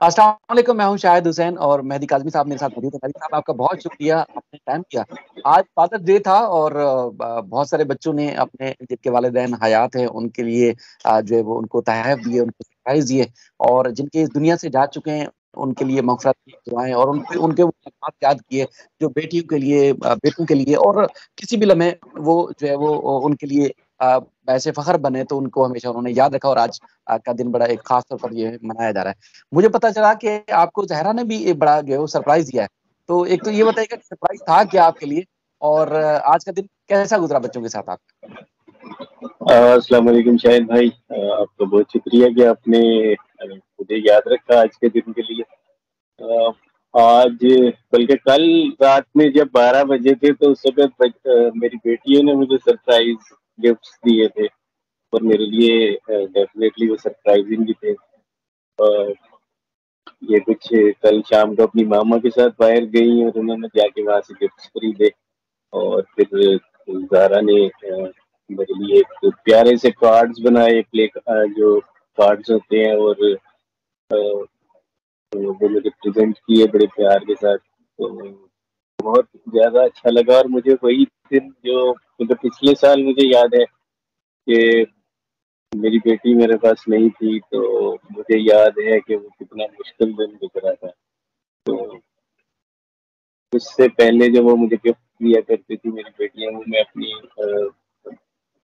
अस्सलाम मैं हूँ शाहिद हुसैन और मेहदी काज़मी साहब मेरे साथ मौजूद। साहब आपका बहुत शुक्रिया आपने टाइम दिया। आज फादर्स डे था और बहुत सारे बच्चों ने अपने जिनके वालिदैन हयात हैं उनके लिए जो है वो उनको तोहफ़े दिए, उनको सरप्राइज़ दिए और जिनके इस दुनिया से जा चुके हैं उनके लिए मग़फ़िरत की दुआएँ और उनके उनके वो याद किए जो बेटियों के लिए बेटों के लिए और किसी भी लम्हे वो जो है वो उनके लिए वैसे फ़ख्र बने तो उनको हमेशा उन्होंने याद रखा और आज का दिन बड़ा एक ख़ास तौर पर ये मनाया जा रहा है। मुझे पता चला कि आपको ज़हरा ने भी एक बड़ा जो सरप्राइज़ दिया है। तो एक तो ये बताइएगा कि सरप्राइज़ था क्या आपके लिए? और आज का दिन कैसा गुज़रा बच्चों के साथ आपका? अस्सलाम वालेकुम शाहिद भाई आपका बहुत शुक्रिया कि आपने मुझे याद रखा आज के दिन के लिए। आज, बल्कि कल रात में जब 12 बजे थे तो उस वक़्त मेरी बेटियों ने मुझे सरप्राइज़ गिफ्ट्स दिए थे और मेरे लिए डेफ़िनेटली वो सरप्राइज़िंग भी थे। अ, ये कुछ कल शाम को अपनी मामा के साथ बाहर गई और उन्होंने जाके वहाँ से गिफ्ट्स खरीदे और फिर ज़हरा ने मेरे लिए एक प्यारे से कार्ड्स बनाए प्ले जो कार्ड्स होते हैं और वो मुझे प्रेज़ेंट किए बड़े प्यार के साथ। तो बहुत ज़्यादा अच्छा लगा और मुझे वही दिन जो मतलब पिछले साल मुझे याद है कि मेरी बेटी मेरे पास नहीं थी तो मुझे याद है कि वो कितना मुश्किल दिन गुज़रा था। तो उससे पहले जब वो मुझे गिफ्ट दिया करती थी मेरी बेटियाँ, वो मैं अपनी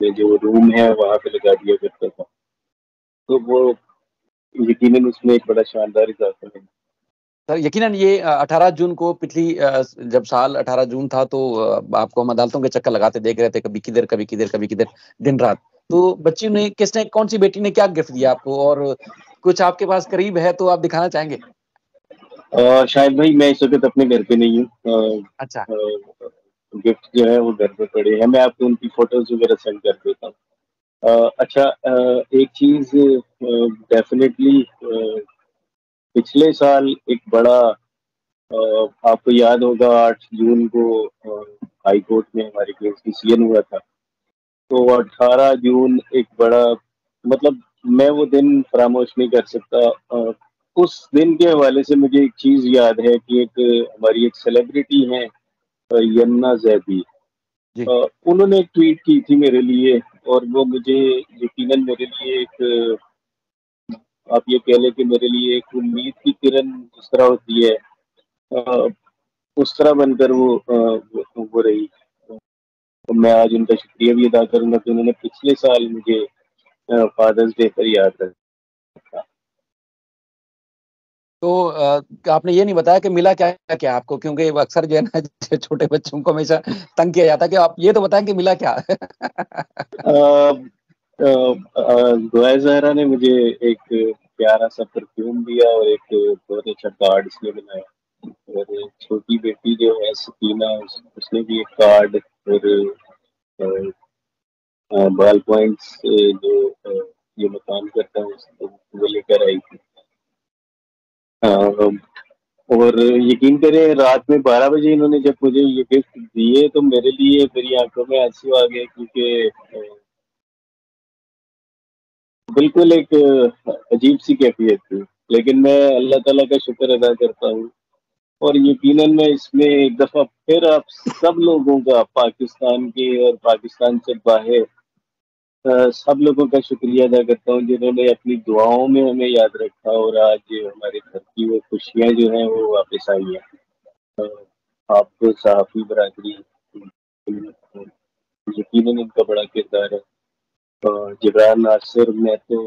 ये जो रूम है वहाँ पे लगा दिया करता था। तो वो यकीनन उसमें एक बड़ा शानदार इज़ाफ़ा है। सर यकीनन ये अ, 18 जून को पिछली जब साल 18 जून था तो आपको हम अदालतों के चक्कर लगाते देख रहे थे, कभी किधर, कभी किधर, कभी किधर, दिन-रात। तो बच्ची ने किसने कौन-सी बेटी ने क्या गिफ्ट दिया आपको और कुछ आपके पास करीब है तो आप दिखाना चाहेंगे? अ, शाहिद भाई मैं इस वक़्त अपने घर पे नहीं हूँ। अच्छा। गिफ्ट जो है वो घर पे पड़े हैं, मैं आपको उनकी फ़ोटोज़ वग़ैरह सेंड कर देता हूँ। अच्छा अ, एक चीज़ डेफ़िनेटली पिछले साल एक बड़ा आपको याद होगा आठ जून को हाई कोर्ट में हमारे केस डिसीज़न हुआ था। तो 18 जून एक बड़ा मतलब मैं वो दिन फ़रामोश नहीं कर सकता। उस दिन के हवाले से मुझे एक चीज़ याद है कि एक हमारी एक सेलिब्रिटी है यमुना ज़ैदी। उन्होंने एक ट्वीट की थी मेरे लिए और वो मुझे यकीनन मेरे लिए एक आप ये कह लें कि मेरे लिए एक उम्मीद की किरण जिस तरह होती है उस तरह बनकर वो वो वो रही। तो मैं आज उनका शुक्रिया भी अदा करूँगा कि उन्होंने पिछले साल मुझे फादर्स डे पर याद रखा। तो आपने ये नहीं बताया कि मिला क्या-क्या आपको? क्योंकि अक्सर जो है ना छोटे बच्चों को हमेशा तंग किया जाता है कि आप ये तो बताएँ कि मिला क्या? ज़हरा ने मुझे एक प्यारा-सा परफ्यूम दिया और एक बहुत अच्छा कार्ड उसने बनाया और छोटी बेटी जो है, सकीना, उस, उसने भी एक कार्ड और बॉल पॉइंट्स जो ये मकान करता हूँ वो लेकर आई थी। और यकीन करें, रात में 12 बजे इन्होंने जब मुझे ये गिफ्ट दिए तो मेरे लिए मेरी आँखों में आँसू आ गए, क्योंकि बिल्कुल एक अजीब-सी कैफ़ियत थी। लेकिन मैं अल्लाह ताला का शुक्र अदा करता हूँ और यकीनन मैं इसमें एक दफ़ा फिर आप सब लोगों का, पाकिस्तान के और पाकिस्तान से बाहर सब लोगों का शुक्रिया अदा करता हूँ, जिन्होंने अपनी दुआओं में हमें याद रखा और आज हमारे घर की वो खुशियाँ जो हैं वो वापस आई हैं। आपको सहाफ़ी बरादरी, यकीनन इनका बड़ा किरदार है। अ, जिब्रान नासिर मैं तो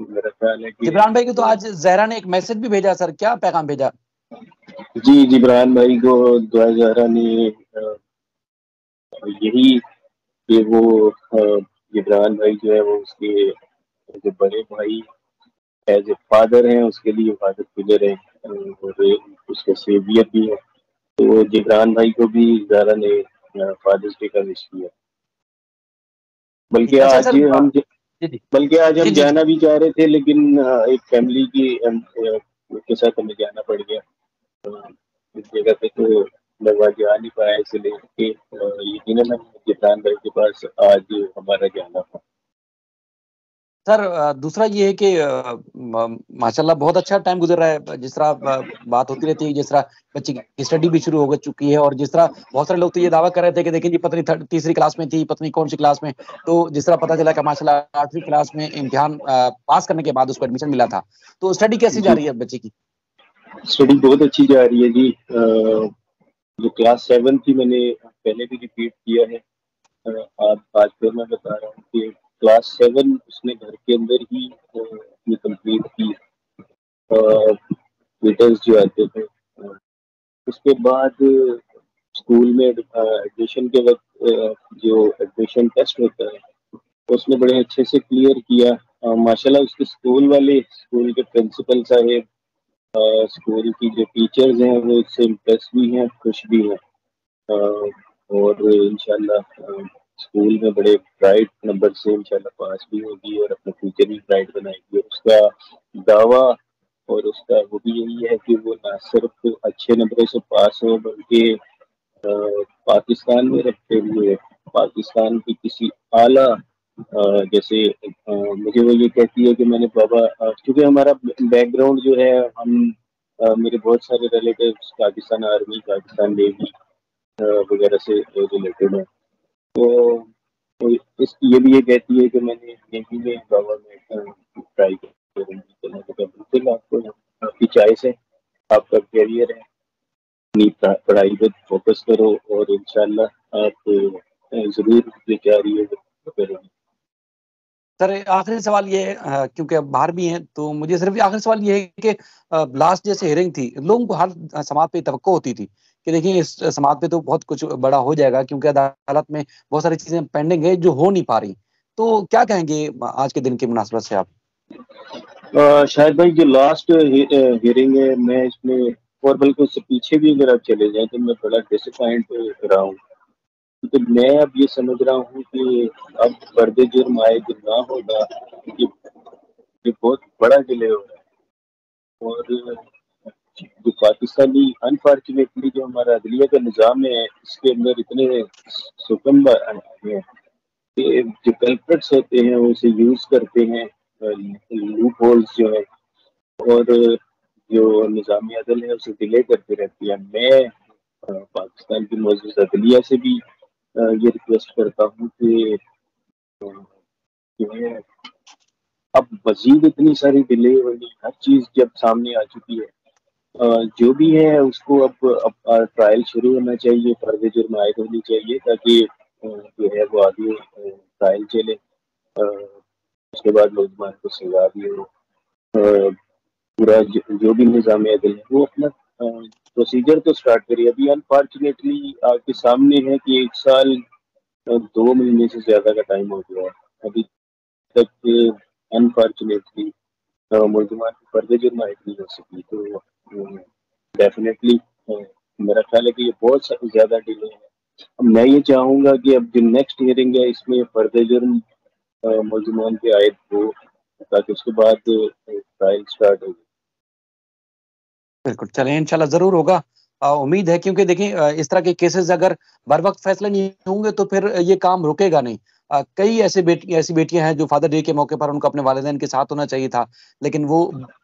मेरा ख़्याल है कि जिब्रान भाई को तो आज ज़हरा ने एक मैसेज भी भेजा सर, क्या पैगाम भेजा? जी, जिब्रान भाई को दुआ ज़हरा ने यही कि वो जिब्रान भाई जो है वो उसके जो बड़े भाई एज़ अ फ़ादर हैं उसके लिए फ़ादर फ़िगर हैं और उसके सेवियर भी है तो जिब्रान भाई को भी ज़हरा ने फादर्स डे का विश किया। बल्कि ठीक है, अच्छा आज हम। बल्कि आज हम। जाना भी चाह रहे थे लेकिन एक फ़ैमिली की के साथ हमें जाना पड़ गया। इस जगह पे तो आज जा नहीं पाया इसलिए कि यकीन हम जितान भाई के पास आज हमारा जाना था। सर दूसरा ये है कि माशाल्लाह बहुत अच्छा टाइम गुजर रहा है। जिस तरह बात होती रहती है, जिस तरह बच्ची की स्टडी भी शुरू हो चुकी है और जिस तरह बहुत सारे लोग तो ये दावा कर रहे थे कि देखिए जी पत्नी तीसरी क्लास में थी, पत्नी कौन सी क्लास में? तो जिस तरह पता चला कि माशाल्लाह आठवीं क्लास में इम्तिहान पास करने के बाद उसको एडमिशन मिला था। तो स्टडी कैसी जा रही है बच्चे की? स्टडी बहुत अच्छी जा रही है जी। जो क्लास सेवन थी मैंने पहले भी रिपीट किया है। आज आज फिर मैं बता रहा हूँ कि क्लास सेवन उसने घर के अंदर ही अपनी कंप्लीट की। ट्विटर्स जो आते थे। उसके बाद स्कूल में एडमिशन के वक्त जो एडमिशन टेस्ट होता है, उसने बड़े अच्छे से क्लियर किया। माशाल्लाह उसके स्कूल वाले स्कूल के प्रिंसिपल साहेब स्कूल की जो टीचर्स हैं, वो इससे इम्प्रेस भी हैं, खुश भी हैं। और इंशाल्लाह स्कूल में बड़े ब्राइट नंबर से इंशाल्लाह पास भी होगी और अपना फ्यूचर भी ब्राइट बनाएगी। और उसका दावा और उसका वो भी यही है कि वो ना सिर्फ़ अच्छे नंबरों से पास हो, बल्कि पाकिस्तान में रखते हुए, पाकिस्तान की किसी आला जैसे मुझे वो ये कहती है कि मैंने बाबा क्योंकि हमारा बैकग्राउंड जो है, हम मेरे बहुत सारे relative Pakistan army Pakistan navy वगैरह से रिलेटेड है। तो, तो इस ये भी ये कहती है कि मैंने यही में गवर्नमेंट ट्राई बिल्कुल आपको आपकी चॉइस है। आपका करियर है। अपनी पढ़ाई पर फोकस करो और इंशाल्लाह आप ज़रूर जा रही है सर, आखिरी सवाल ये है क्योंकि अब बाहर भी हैं तो मुझे सिर्फ़ आखिरी सवाल ये है कि लास्ट जैसे हेयरिंग थी, लोगों को हर समाज पे तो होती थी कि देखिए इस समाज पे तो बहुत कुछ बड़ा हो जाएगा क्योंकि अदालत में बहुत सारी चीज़ें पेंडिंग है जो हो नहीं पा रही। तो क्या कहेंगे आज के दिन की मुनासबत से आप? शायद भाई, जो लास्ट हियरिंग है, मैं इसमें और बल्कि उससे पीछे भी अगर आप चले जाएँ तो मैं बड़ा डिसअपॉइंट रहा हूँ। तो मैं अब ये समझ रहा हूँ कि अब पर्दे जुर्म आए जो ना होगा कि ये बहुत बड़ा डिले हो रहा है। और जो पाकिस्तानी अनफॉर्चुनेटली जो हमारा अदलिया का निज़ाम है, इसके अंदर इतने सुकम हैं कि जो कल्प्रेट्स होते हैं, वो उसे यूज़ करते हैं लूप होल्स जो है, और जो निज़ाम अदल है, उसे डिले करते रहती है। मैं, पाकिस्तान की मौजूद अदलिया से भी ये रिक्वेस्ट करता हूँ कि अब मजीद इतनी सारी डिले वाली हर चीज़ जब सामने आ चुकी है जो भी है उसको अब अब ट्रायल शुरू होना चाहिए, फ़र्ज़ जुर्म आयद होनी चाहिए, ताकि जो है वो आगे ट्रायल चले उसके बाद मुलजमान को सजा भी हो पूरा जो भी निज़ाम है, वो अपना प्रोसीजर तो स्टार्ट करिए अभी अनफॉर्चुनेटली आपके सामने है कि एक साल दो महीने से ज़्यादा का टाइम हो गया है। अभी तक अनफॉर्चुनेटली मुलजमान की फ़र्ज़ जुर्म आयद नहीं हो सकी तो डेफिनेटली मेरा ख्याल है कि ये बहुत ज़्यादा डिले है। अब मैं ये चाहूँगा कि अब जो नेक्स्ट हियरिंग है, इसमें फर्द जुर्म मुलजमान के आयद हो, ताकि उसके बाद ट्रायल स्टार्ट हो बिल्कुल, चलें, इंशाल्लाह ज़रूर होगा। उम्मीद है, क्योंकि देखिए इस तरह के केसेस अगर बर वक्त फैसले नहीं होंगे तो फिर ये काम रुकेगा नहीं। कई ऐसे बेटी, ऐसी बेटियाँ हैं जो फादर डे के मौके पर उनको अपने वालदेन के साथ होना चाहिए था, लेकिन वो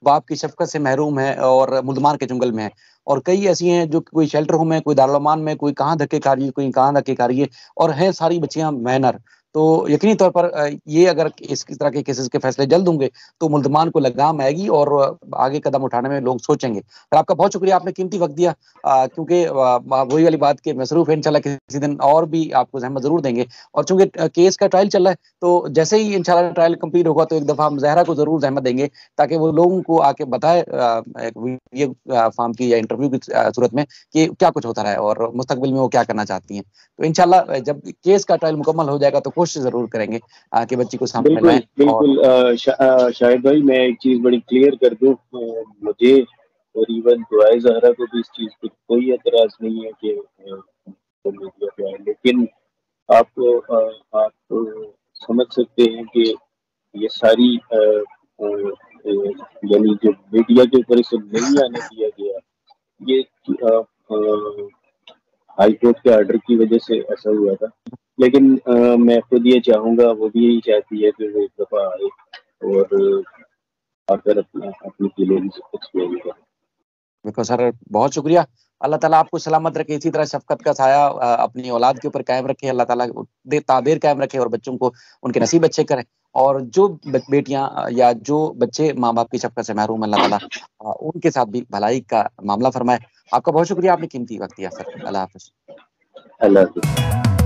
बाप की शफकत से महरूम है और मुलमान के जंगल में है। और कई ऐसी हैं जो कोई शेल्टर होम है, कोई दारुलमान में, कोई कहाँ धक्के खा रही है, कोई कहाँ धक्के खा रही है, और हैं सारी बच्चियाँ मैनर। तो यकीनी तौर पर ये अगर इस तरह के केसेस के फैसले जल्द होंगे तो मुलजमान को लगाम आएगी और आगे कदम उठाने में लोग सोचेंगे। और आपका बहुत शुक्रिया, आपने कीमती वक्त दिया। क्योंकि वही वाली बात के मसरूफ है किसी दिन और भी आपको जहमत ज़रूर देंगे। और चूँकि केस का ट्रायल चल रहा है तो जैसे ही इंशाल्लाह ट्रायल कंप्लीट होगा तो एक दफ़ा हम जहरा को ज़रूर जहमत देंगे, ताकि वो लोगों को आके बताए फार्म की या इंटरव्यू की सूरत में कि क्या कुछ होता रहा है और मुस्तकबिल में वो क्या करना चाहती हैं। तो इनशाला जब केस का ट्रायल मुकम्मल हो जाएगा तो कोशिश ज़रूर करेंगे कि बच्ची को सामने लाएँ बिल्कुल और... शायद भाई मैं एक चीज़ बड़ी क्लियर कर दूँ मुझे और इवन दुआए जहरा को भी इस चीज़ पर कोई एतराज़ नहीं है कि तो मीडिया पे आए। लेकिन आप आप समझ सकते हैं कि ये सारी यानी जो मीडिया के ऊपर इसे नहीं आने दिया गया ये हाई कोर्ट के ऑर्डर की वजह से ऐसा हुआ था। लेकिन आ, मैं खुद ये चाहूँगा वो भी यही चाहती है कि वो एक दफ़ा आए और आकर अपना अपनी फीलिंग्स एक्सप्लेन करें। बिल्कुल सर बहुत शुक्रिया। अल्लाह ताला आपको सलामत रखे इसी तरह शफकत का साया अपनी औलाद के ऊपर कायम रखे अल्लाह ताला दे ताबीर कायम रखे और बच्चों को उनके नसीब अच्छे करें। और जो बेटियाँ या जो बच्चे माँ बाप की शफकत से महरूम अल्लाह ताला उनके साथ भी भलाई का मामला फरमाए। आपका बहुत शुक्रिया आपने कीमती वक्त दिया सर। अल्लाह हाफिज। अल्लाह